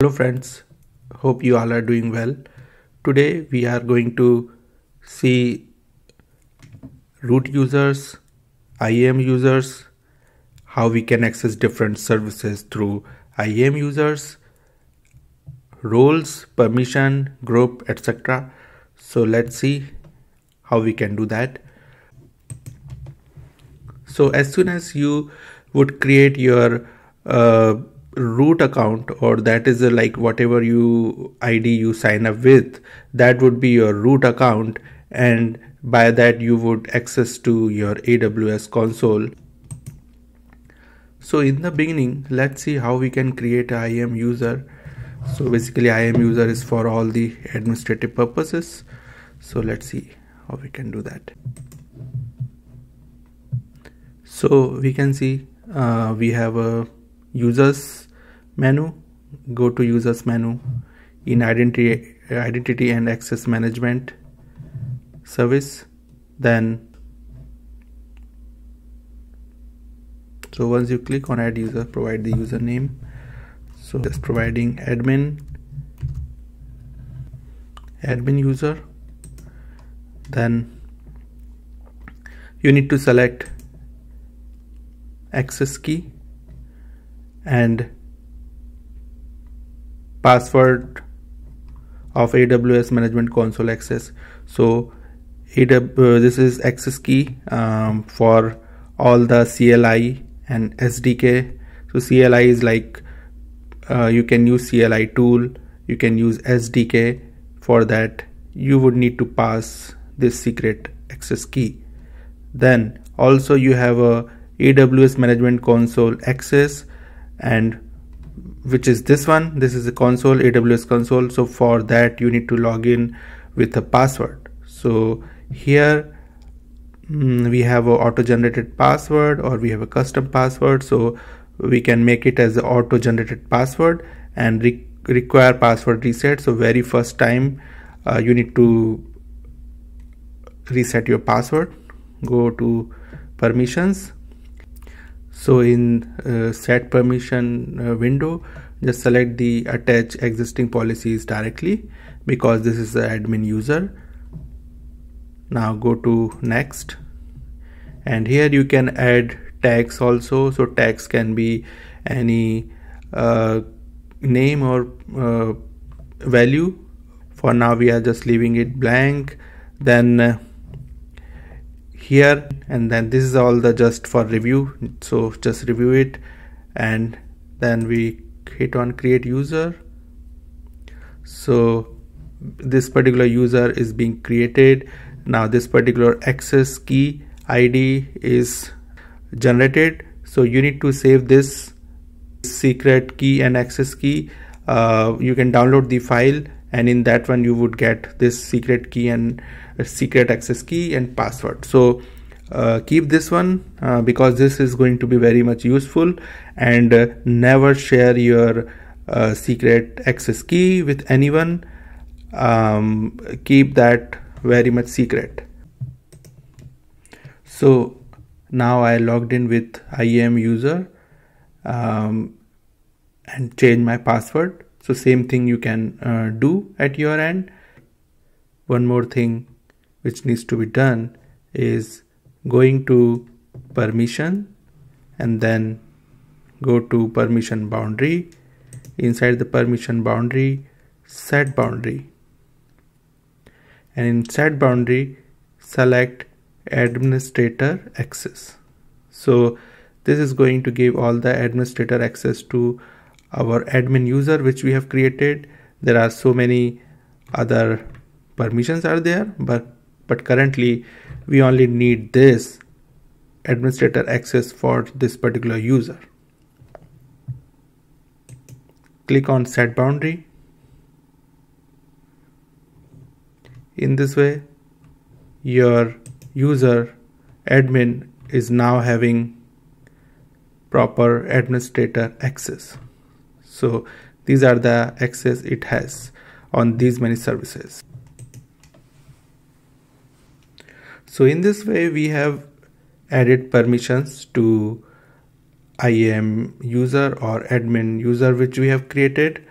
Hello friends, hope you all are doing well. Today we are going to see root users, IAM users, how we can access different services through IAM users, roles, permission, group, etc. So let's see how we can do that. So as soon as you would create your uh, root account or that is a, like whatever you id you sign up with that would be your root account. And by that you would access to your aws console. So in the beginning let's see how we can create a iam user. So basically iam user is for all the administrative purposes. So let's see how we can do that. So we can see uh, we have a users menu go to users menu in identity identity and access management service then so once you click on add user provide the username. So just providing admin admin user then you need to select access key and password of AWS Management Console access. So uh, this is access key um, for all the CLI and SDK. So CLI is like uh, you can use CLI tool, you can use SDK. For that, you would need to pass this secret access key. Then also you have a AWS Management Console access and which is this one. This is a console aws console. So for that you need to log in with a password. So here mm, we have a auto generated password or we have a custom password. So we can make it as an auto generated password and re require password reset. So very first time uh, you need to reset your password. Go to permissions. So in uh, set permission uh, window just select the attach existing policies directly because this is the admin user. Now go to next. And here you can add tags also. So tags can be any uh, name or uh, value. For now we are just leaving it blank. Then uh, here and then this is all the just for review. So just review it and then we hit on create user. So this particular user is being created. Now this particular access key id is generated. So you need to save this secret key and access key. Uh, you can download the file and in that one you would get this secret key and secret access key and password. So uh, keep this one uh, because this is going to be very much useful. And uh, never share your uh, secret access key with anyone. Um, keep that very much secret. So now I logged in with IAM user um, and change my password. So same thing you can uh, do at your end. One more thing which needs to be done is going to permission and then go to permission boundary. Inside the permission boundary set boundary. And in set boundary select administrator access. So this is going to give all the administrator access to our admin user which we have created. There are so many other permissions are there but but currently we only need this administrator access for this particular user. Click on set boundary. In this way your user admin is now having proper administrator access. So these are the access it has on these many services so in this way we have added permissions to IAM user or admin user which we have created.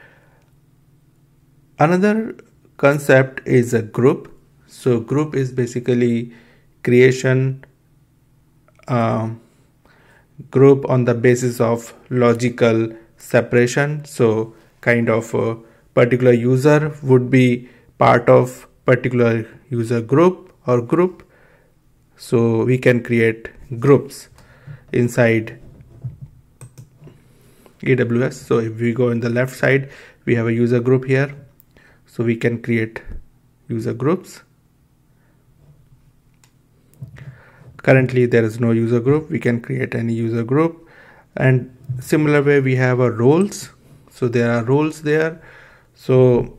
Another concept is a group. So group is basically creation uh, group on the basis of logical separation. So kind of a particular user would be part of particular user group or group so we can create groups inside AWS so if we go in the left side we have a user group here. So we can create user groups. Currently there is no user group. We can create any user group. And similar way we have a roles. So there are roles there. So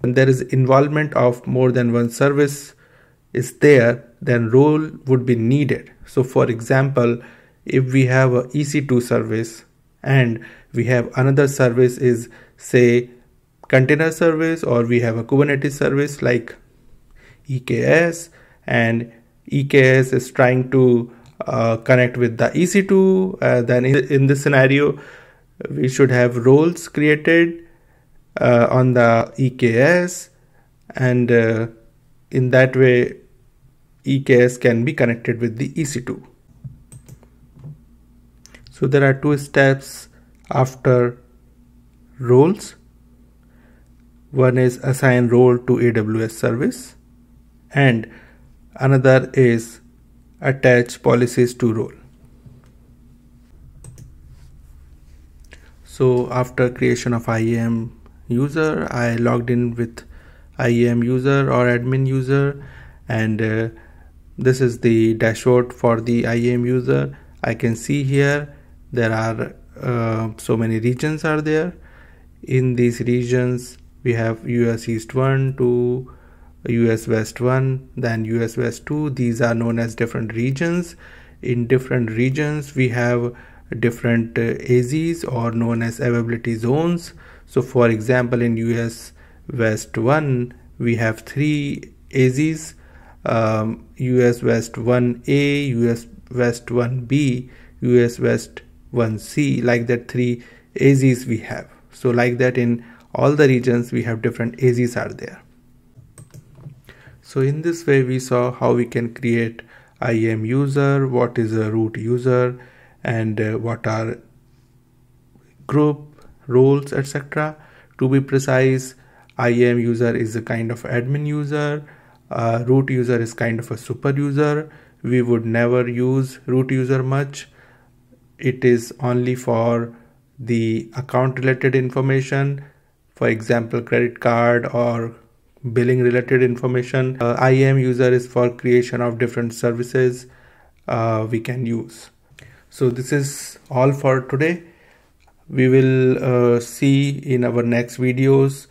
when there is involvement of more than one service is there then role would be needed. So for example if we have a ec2 service and we have another service is say container service or we have a kubernetes service like eks and eks is trying to uh, connect with the ec2 uh, then in, this scenario we should have roles created uh, on the eks and uh, in that way EKS can be connected with the EC2. So there are two steps after roles. One is assign role to AWS service and another is attach policies to role. So after creation of IAM user, I logged in with IAM user or admin user and uh, this is the dashboard for the IAM user. I can see here there are uh, so many regions are there. In these regions we have US East 1 to US West 1 then US West 2 these are known as different regions. In different regions we have different uh, AZs or known as availability zones. So for example in US West 1 we have three AZs um, US West 1A, US West 1B, US West 1C, like that three AZs we have. So like that in all the regions we have different AZs are there. So in this way we saw how we can create IAM user, what is a root user and uh, what are group, roles etc. To be precise, IAM user is a kind of admin user uh, root user is kind of a super user. We would never use root user much. It is only for the account related information for example credit card or billing related information. Uh, IAM user is for creation of different services uh, we can use. So this is all for today. We will uh, see in our next videos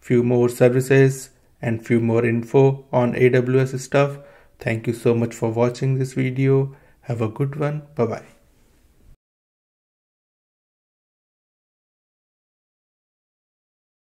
few more services and few more info on AWS stuff. Thank you so much for watching this video. Have a good one. Bye bye.